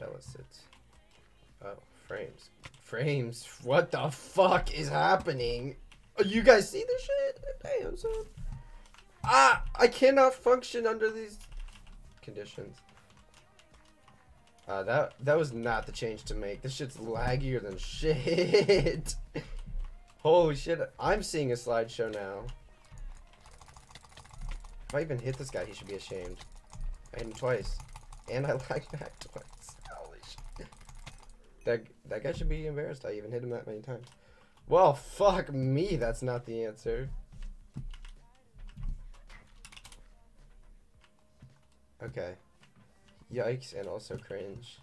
explicit. Oh, frames. Frames. What the fuck is happening? Oh, you guys see this shit? Damn. Ah, I cannot function under these conditions. Uh, that that was not the change to make. This shit's laggier than shit. Holy shit! I'm seeing a slideshow now. If I even hit this guy, he should be ashamed. I hit him twice, and I lagged back twice. That that guy should be embarrassed. I even hit him that many times. Well, fuck me. That's not the answer. Okay. Yikes and also cringe.